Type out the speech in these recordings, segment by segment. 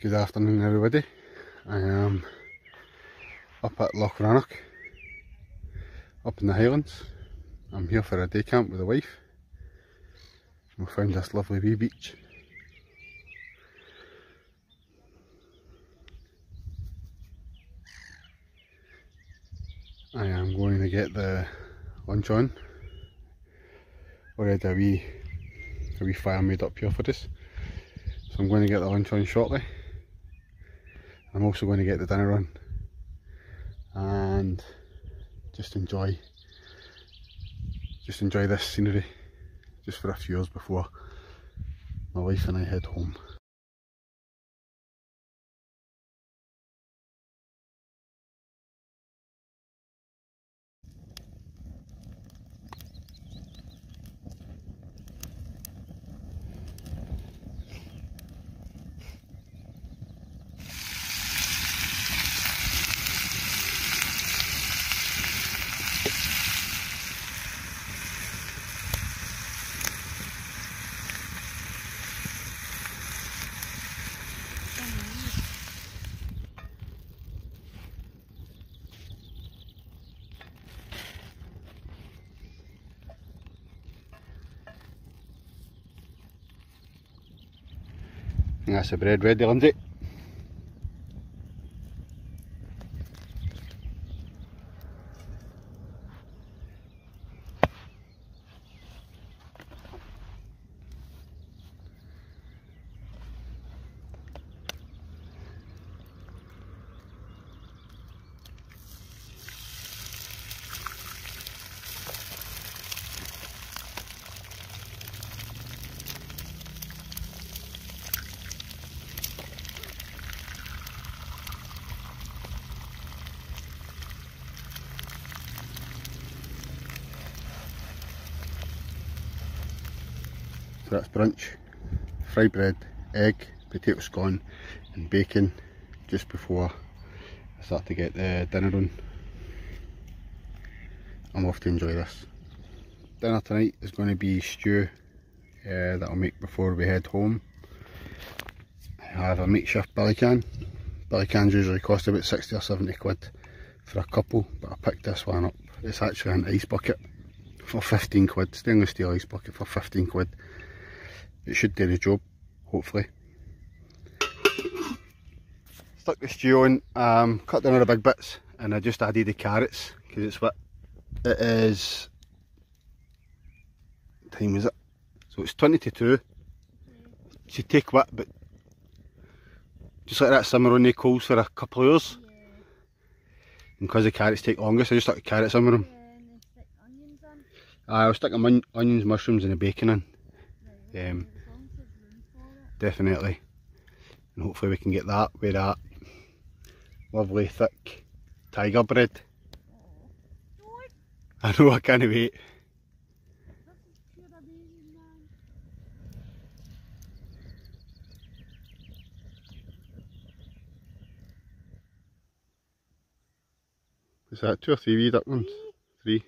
Good afternoon everybody. I am up at Loch Rannoch, up in the Highlands. I'm here for a day camp with the wife. We found this lovely wee beach. I am going to get the lunch on. Already a wee, a wee fire made up here for this. So I'm going to get the lunch on shortly. I'm also going to get the dinner on and just enjoy just enjoy this scenery just for a few hours before my wife and I head home. That's the bread ready, Lindsay. So that's brunch, fried bread, egg, potato scone and bacon just before I start to get the dinner on. I'm off to enjoy this. Dinner tonight is going to be stew uh, that I'll make before we head home. I have a makeshift billy can. Billy cans usually cost about 60 or 70 quid for a couple but I picked this one up. It's actually an ice bucket for 15 quid, stainless steel ice bucket for 15 quid it should do the job, hopefully. Stuck the stew on, um, cut down all the big bits and I just added the carrots because it's what it is. What time is it? So it's 20 to 2. You take what, but just let that simmer on the coals for a couple of hours. Yeah. And because the carrots take longer, so I just stuck the carrots in with them. Yeah, I'll stick them onions, mushrooms and the bacon in. Um, definitely and hopefully we can get that with that lovely thick tiger bread I know I can't wait Is that two or three wee ducklings? Three.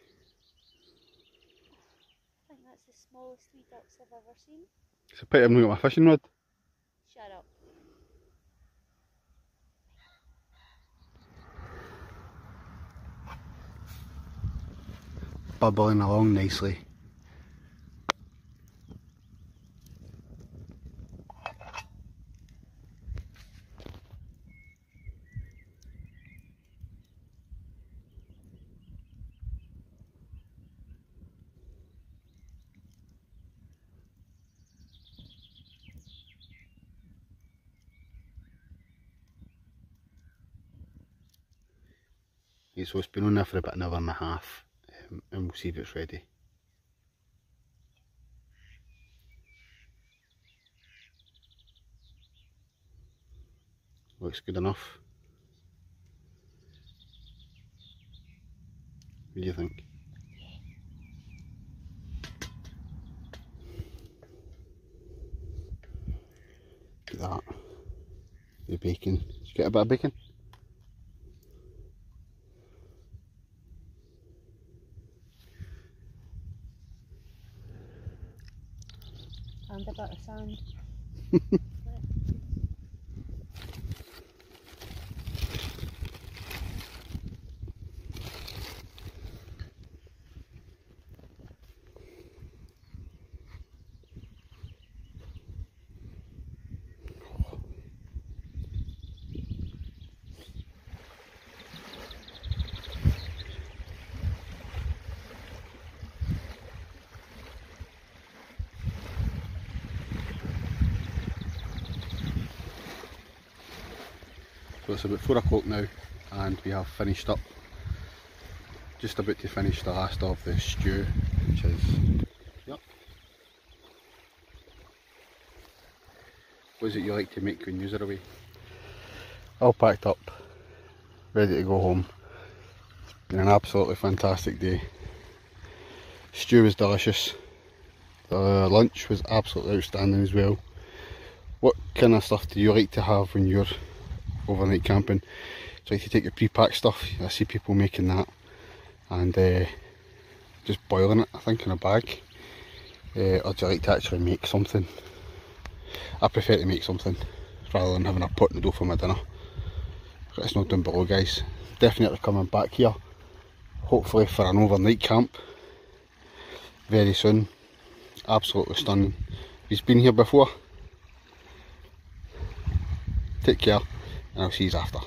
I think that's the smallest wee ducks I've ever seen. It's a pity I've not got my fishing rod. Shut up. Bubbling along nicely. Okay, so it's been on there for about an hour and a half um, and we'll see if it's ready. Looks good enough. What do you think? Look at that. The bacon. Did you get a bit of bacon? And a bit of sand. It's about 4 o'clock now and we have finished up. Just about to finish the last of the stew, which is, yep. What is it you like to make when you're away? All packed up, ready to go home. It's been an absolutely fantastic day. Stew was delicious. The lunch was absolutely outstanding as well. What kind of stuff do you like to have when you're overnight camping? Do you to take your pre-packed stuff? I see people making that and uh, just boiling it, I think, in a bag. Uh, or do you like to actually make something? I prefer to make something rather than having a pot noodle for my dinner. Us know down below guys. Definitely coming back here, hopefully for an overnight camp very soon. Absolutely stunning. He's been here before. Take care I'll see after.